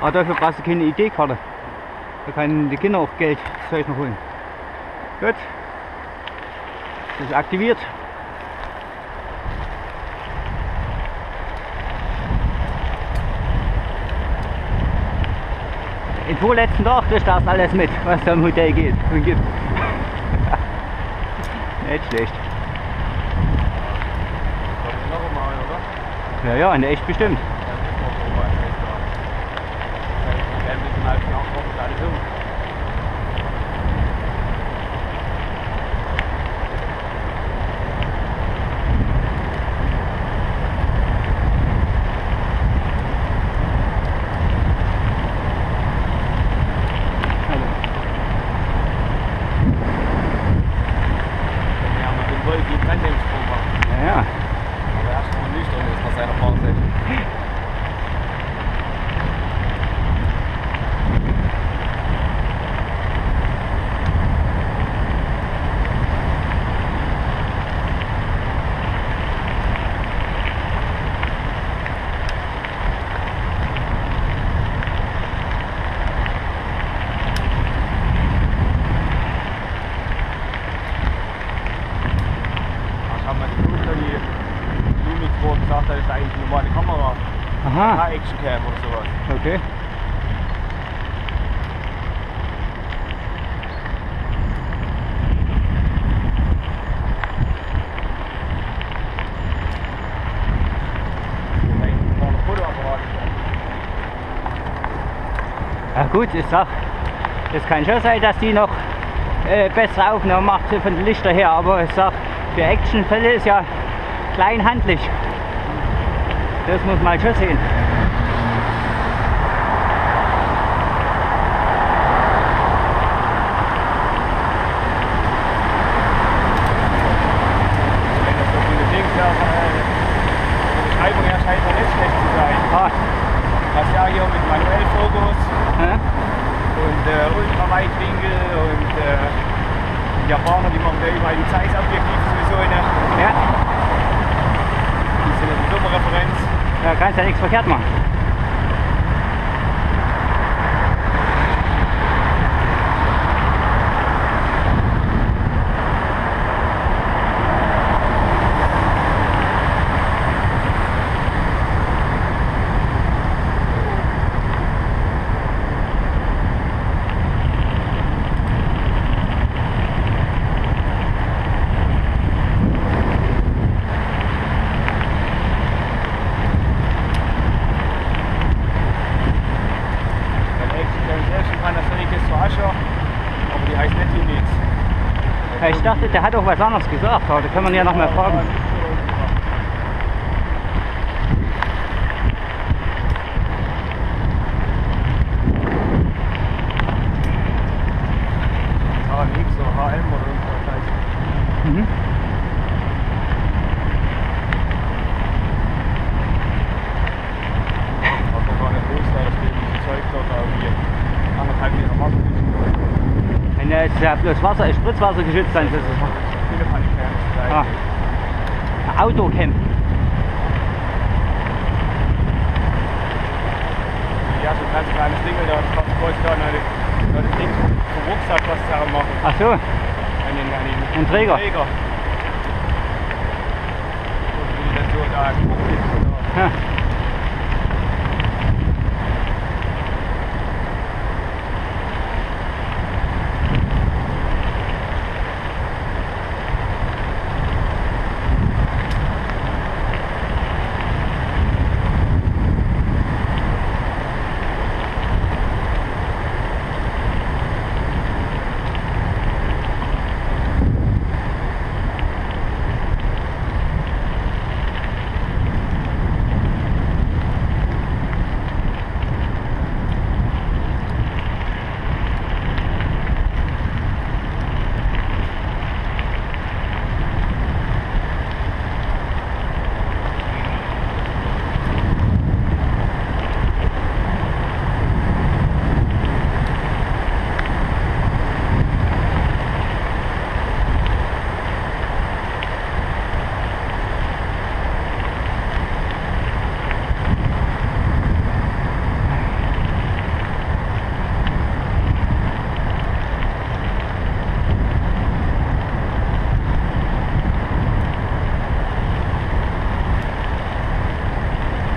Aber dafür brauchst du keine ID-Karte. Da können die Kinder auch Geld Zeug noch holen. Gut. Das ist aktiviert. Den vorletzten Tag kriegst du das alles mit, was da im Hotel geht und gibt. Nicht schlecht. Ja, ja, in echt bestimmt. Also, ja, ja. gesagt, das ist eigentlich eine normale Kamera. Aha, Keine Actioncam oder sowas. okay. Eigentlich war ein Fotoapparat. Ja gut, ich sag, es kann schon sein, dass die noch äh, bessere Aufnahmen macht von den Lichter her, aber ich sag, für Actionfälle ist ja kleinhandlich. Das muss man schon sehen. Wenn das so viele Dings ja, äh, die Beschreibung her scheint ja nicht schlecht zu sein. Ah, Was ja hier mit manuell Fokus hä? und äh, Ultraweitwinkel und äh, die Japaner, die machen da überall die Zeiss-Objektiv sowieso eine. ja, Die sind eine dumme Referenz. da kannst ja nichts verkehrt machen. Weil Action selbst in Panasonic ist zwar auch schon, aber die heißt nicht Units. Ja, ich dachte, der hat auch was anderes gesagt, aber da kann man ja noch mal fragen. HMX oder HM oder irgendwas heißt. Mhm. Aber gar nicht los, da das steht dieses Zeug dort irgendwie anderthalb Meter Wasser ist. Wenn der jetzt ja bloß Wasser, Spritzwasser geschützt sein, das ist ah. Autocamp. Ja, so ein ganz kleines Ding, da wollte ich da noch das Ding vom Rucksack was da machen. Ach so, An den, an den Ein Träger. Träger. Und wie das so da geguckt ist. Oder ja.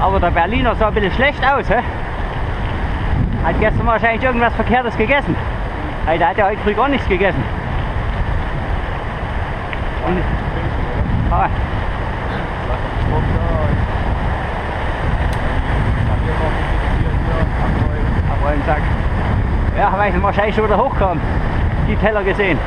Aber der Berliner sah ein bisschen schlecht aus. He? Hat gestern wahrscheinlich irgendwas Verkehrtes gegessen. Weil der hat ja heute früh gar nichts gegessen. Und, ah. Ja, weil ich wahrscheinlich schon wieder hochkam. Die Teller gesehen.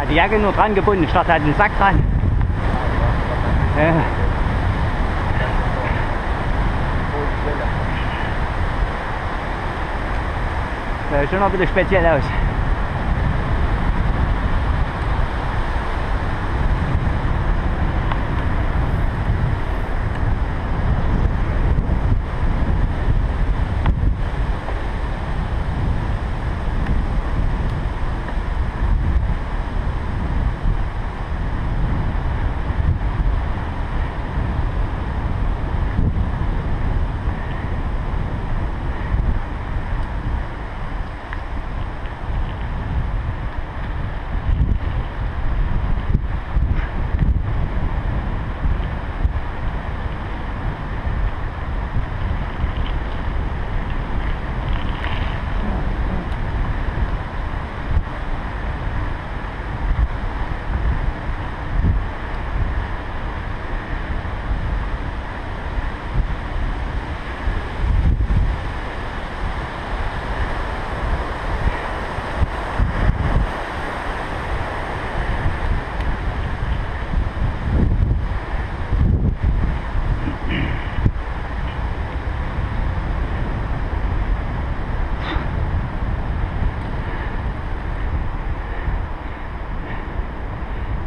Ja, die Jacke nur dran gebunden, statt halt den Sack dran. Ja. Sah schon noch ein bisschen speziell aus.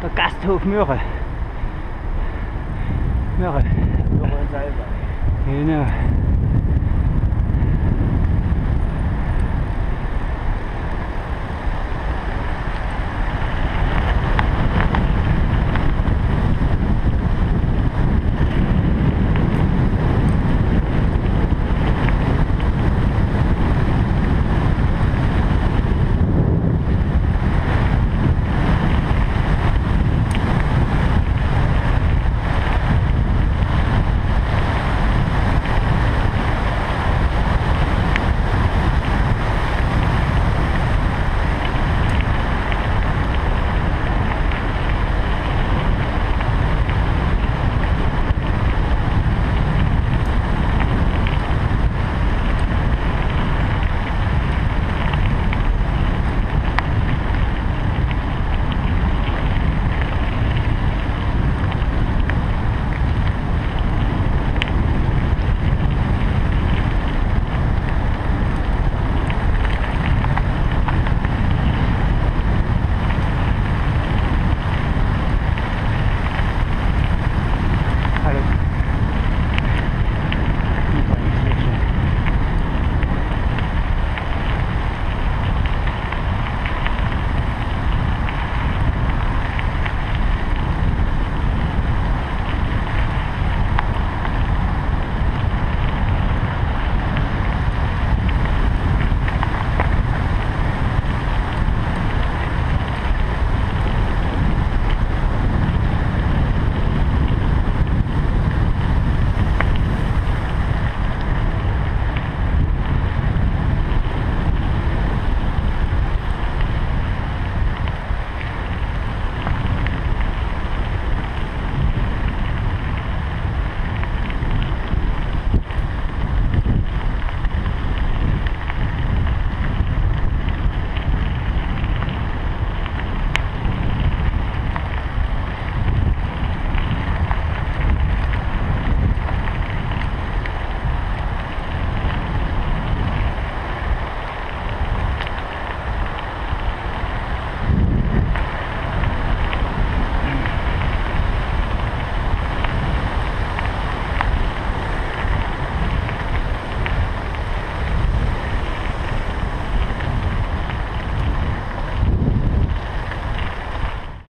Der Gasthof Möhre. Möhre. Genau.